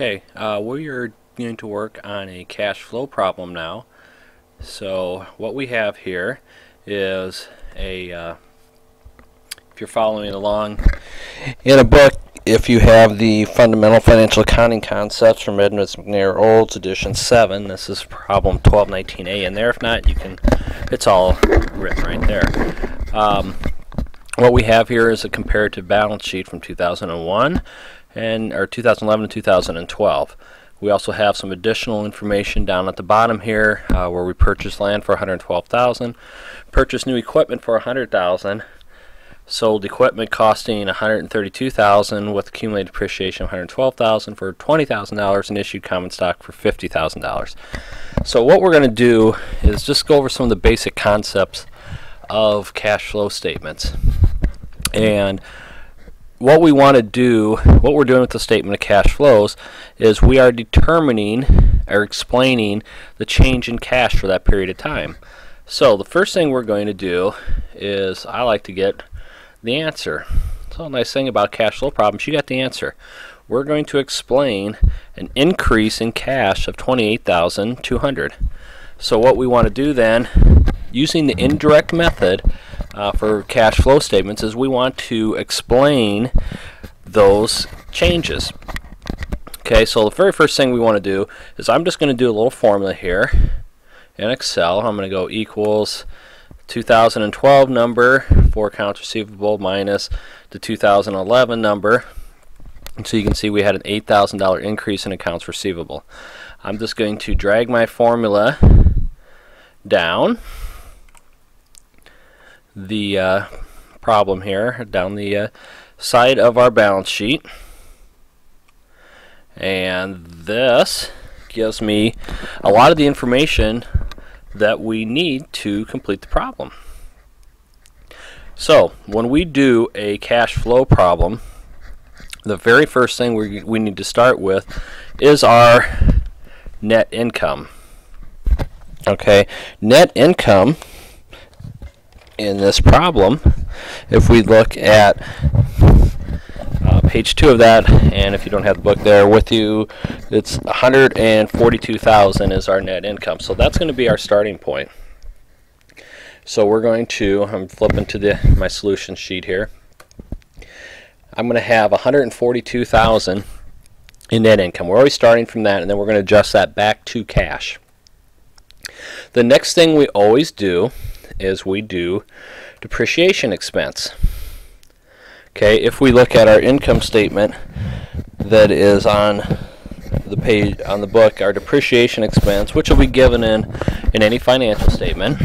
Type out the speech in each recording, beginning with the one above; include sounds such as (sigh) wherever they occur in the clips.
Okay, uh, we are going to work on a cash flow problem now. So what we have here is a, uh, if you're following along in a book, if you have the Fundamental Financial Accounting Concepts from Edmonds McNair Olds, edition 7, this is problem 1219A in there. If not, you can, it's all written right there. Um, what we have here is a comparative balance sheet from 2001 and or 2011 and 2012. We also have some additional information down at the bottom here uh, where we purchased land for 112,000, purchased new equipment for 100,000, sold equipment costing 132,000 with accumulated depreciation of 112,000 for $20,000 and issued common stock for $50,000. So what we're going to do is just go over some of the basic concepts of cash flow statements. And what we want to do, what we're doing with the statement of cash flows, is we are determining or explaining the change in cash for that period of time. So the first thing we're going to do is I like to get the answer. So a nice thing about cash flow problems, you got the answer. We're going to explain an increase in cash of 28,200. So what we want to do then, using the indirect method, uh, for cash flow statements is we want to explain those changes. Okay, so the very first thing we want to do is I'm just going to do a little formula here in Excel. I'm going to go equals 2012 number for accounts receivable minus the 2011 number. And so you can see we had an $8,000 increase in accounts receivable. I'm just going to drag my formula down the uh, problem here down the uh, side of our balance sheet. And this gives me a lot of the information that we need to complete the problem. So, when we do a cash flow problem, the very first thing we, we need to start with is our net income. Okay, net income in this problem, if we look at uh, page two of that, and if you don't have the book there with you, it's 142,000 is our net income. So that's going to be our starting point. So we're going to, I'm flipping to the my solution sheet here. I'm going to have 142,000 in net income. We're always starting from that, and then we're going to adjust that back to cash. The next thing we always do is we do depreciation expense. Okay, if we look at our income statement that is on the page on the book, our depreciation expense, which will be given in in any financial statement,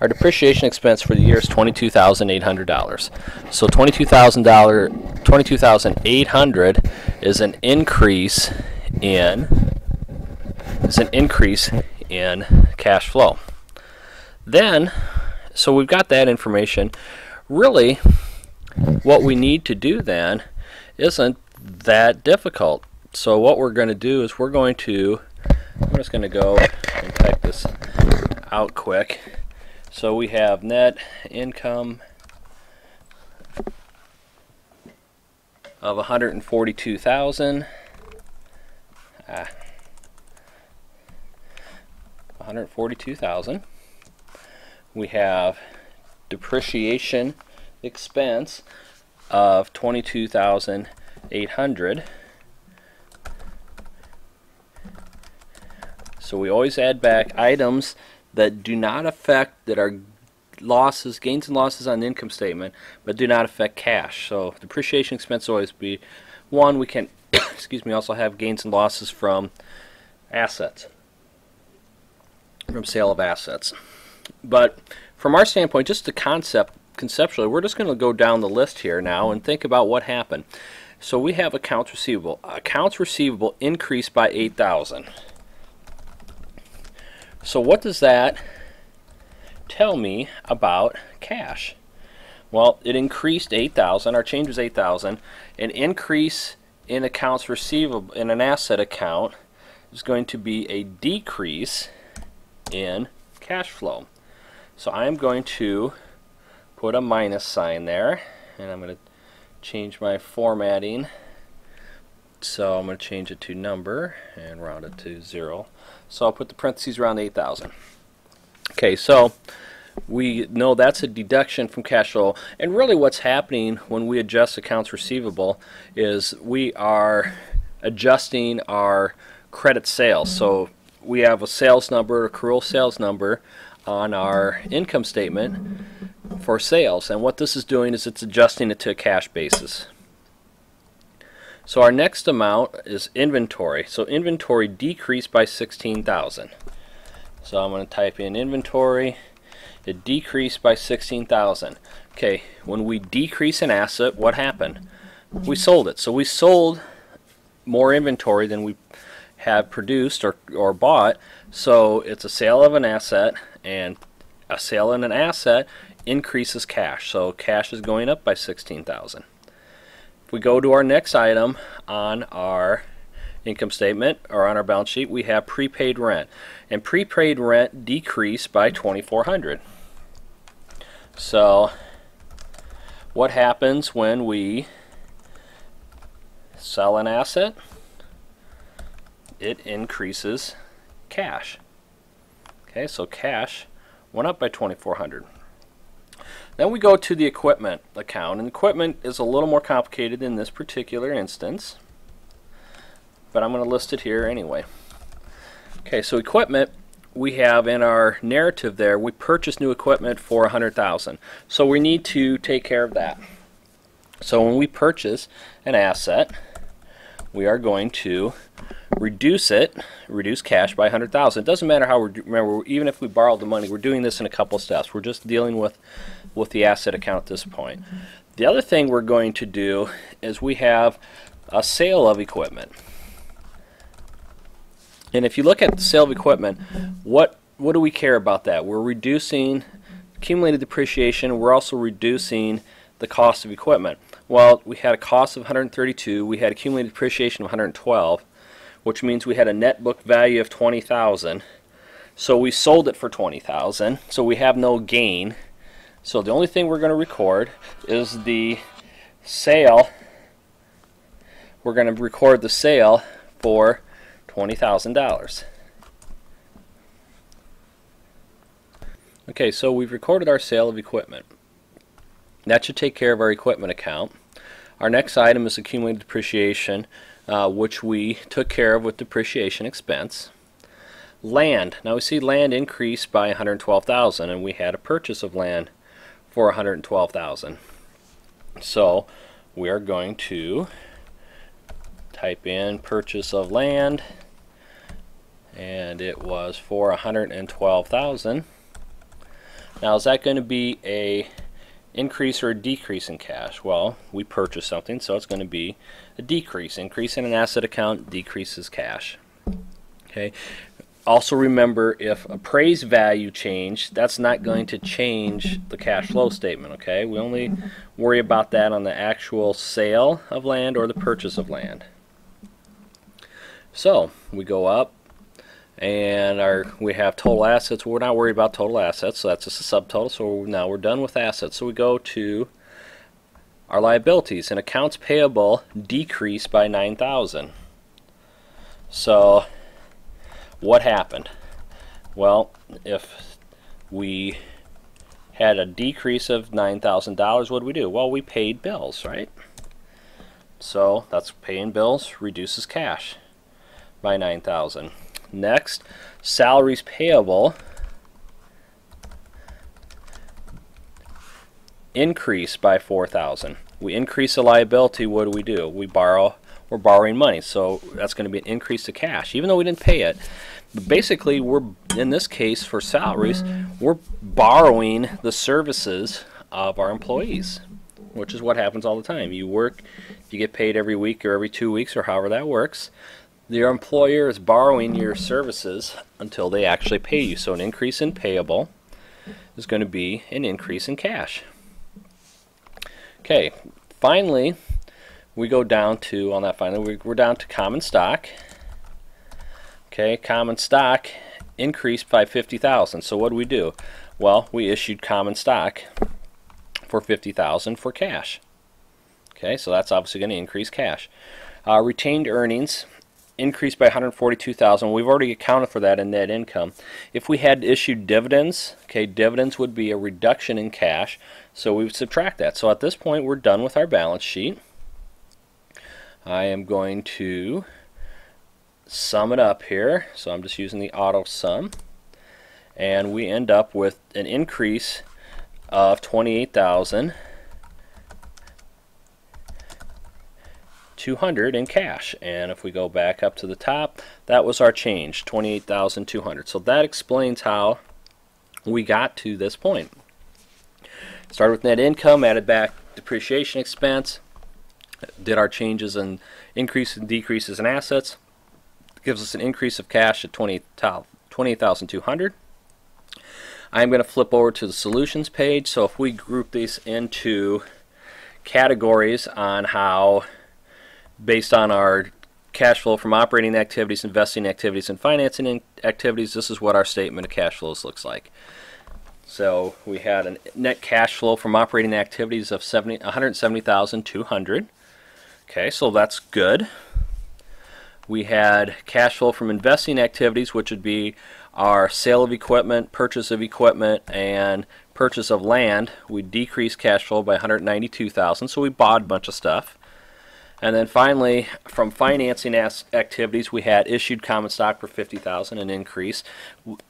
our depreciation expense for the year is twenty-two thousand eight hundred dollars. So twenty-two thousand dollar, twenty-two thousand eight hundred is an increase in is an increase in cash flow. Then, so we've got that information. Really, what we need to do then isn't that difficult. So what we're going to do is we're going to, I'm just going to go and type this out quick. So we have net income of 142,000. Ah, 142,000 we have depreciation expense of 22,800 so we always add back items that do not affect that are losses gains and losses on the income statement but do not affect cash. So depreciation expense always be one we can (coughs) excuse me also have gains and losses from assets from sale of assets but from our standpoint, just the concept, conceptually, we're just going to go down the list here now and think about what happened. So we have accounts receivable. Accounts receivable increased by 8,000. So what does that tell me about cash? Well, it increased 8,000. Our change was 8,000. An increase in accounts receivable in an asset account is going to be a decrease in cash flow. So I'm going to put a minus sign there and I'm going to change my formatting So I'm going to change it to number and round it to zero. So I'll put the parentheses around 8,000. Okay, so we know that's a deduction from cash flow. And really what's happening when we adjust accounts receivable is we are adjusting our credit sales. So we have a sales number, accrual sales number on our income statement for sales. And what this is doing is it's adjusting it to a cash basis. So our next amount is inventory. So inventory decreased by 16,000. So I'm going to type in inventory. It decreased by 16,000. Okay, when we decrease an asset, what happened? We sold it. So we sold more inventory than we have produced or, or bought. So it's a sale of an asset and a sale in an asset increases cash. So cash is going up by 16,000. If we go to our next item on our income statement or on our balance sheet, we have prepaid rent. And prepaid rent decreased by 2400. So what happens when we sell an asset? It increases cash. Okay, so cash went up by 2400. Then we go to the equipment account, and equipment is a little more complicated in this particular instance, but I'm going to list it here anyway. Okay, so equipment we have in our narrative there, we purchased new equipment for 100,000. So we need to take care of that. So when we purchase an asset, we are going to reduce it, reduce cash by 100,000. It doesn't matter how we remember even if we borrowed the money, we're doing this in a couple steps. We're just dealing with with the asset account at this point. The other thing we're going to do is we have a sale of equipment. And if you look at the sale of equipment, what what do we care about that? We're reducing accumulated depreciation. We're also reducing the cost of equipment. Well, we had a cost of 132. We had accumulated depreciation of 112 which means we had a net book value of 20,000. So we sold it for 20,000. So we have no gain. So the only thing we're going to record is the sale. We're going to record the sale for $20,000. Okay, so we've recorded our sale of equipment. That should take care of our equipment account. Our next item is accumulated depreciation uh, which we took care of with depreciation expense. Land. Now we see land increased by 112,000 and we had a purchase of land for 112,000. So we are going to type in purchase of land and it was for 112,000. Now is that going to be a increase or decrease in cash? Well, we purchased something, so it's going to be a decrease. Increase in an asset account decreases cash. Okay. Also remember, if appraised value changed, that's not going to change the cash flow statement. Okay. We only worry about that on the actual sale of land or the purchase of land. So we go up and our we have total assets. We're not worried about total assets, so that's just a subtotal. So now we're done with assets. So we go to our liabilities, and accounts payable decreased by 9,000. So what happened? Well, if we had a decrease of $9,000, what do we do? Well, we paid bills, right? So that's paying bills reduces cash by 9,000. Next, salaries payable increase by 4,000. We increase the liability, what do we do? We borrow, we're borrowing money, so that's going to be an increase to cash, even though we didn't pay it. But basically, we're in this case for salaries, we're borrowing the services of our employees, which is what happens all the time. You work, you get paid every week or every two weeks or however that works your employer is borrowing your services until they actually pay you. So an increase in payable is going to be an increase in cash. Okay, finally, we go down to, on that finally, we're down to common stock. Okay, common stock increased by 50,000. So what do we do? Well, we issued common stock for 50,000 for cash. Okay, so that's obviously going to increase cash. Uh, retained earnings increased by 142,000. We've already accounted for that in net income. If we had issued dividends, okay, dividends would be a reduction in cash, so we would subtract that. So at this point, we're done with our balance sheet. I am going to sum it up here. So I'm just using the auto sum. And we end up with an increase of 28,000 200 in cash. And if we go back up to the top that was our change 28,200 so that explains how we got to this point. Started with net income added back depreciation expense did our changes and increases and decreases in assets. Gives us an increase of cash at 28,200 I'm going to flip over to the solutions page. So if we group these into categories on how based on our cash flow from operating activities, investing activities, and financing activities, this is what our statement of cash flows looks like. So we had a net cash flow from operating activities of 70, 170,200. Okay, so that's good. We had cash flow from investing activities, which would be our sale of equipment, purchase of equipment, and purchase of land. We decreased cash flow by 192,000, so we bought a bunch of stuff. And then finally, from financing activities, we had issued common stock for 50,000, an increase.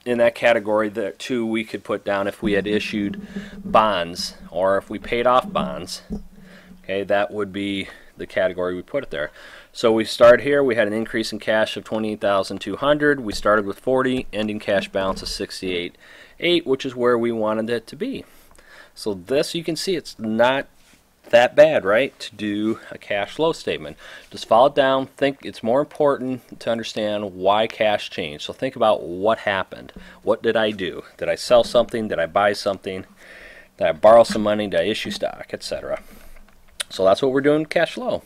In that category, the two we could put down if we had issued bonds or if we paid off bonds. Okay, that would be the category we put it there. So we start here, we had an increase in cash of 28,200. We started with 40, ending cash balance of 68.8, which is where we wanted it to be. So this, you can see, it's not that bad, right, to do a cash flow statement. Just follow it down. Think it's more important to understand why cash changed. So think about what happened. What did I do? Did I sell something? Did I buy something? Did I borrow some money? Did I issue stock, etc.? So that's what we're doing cash flow.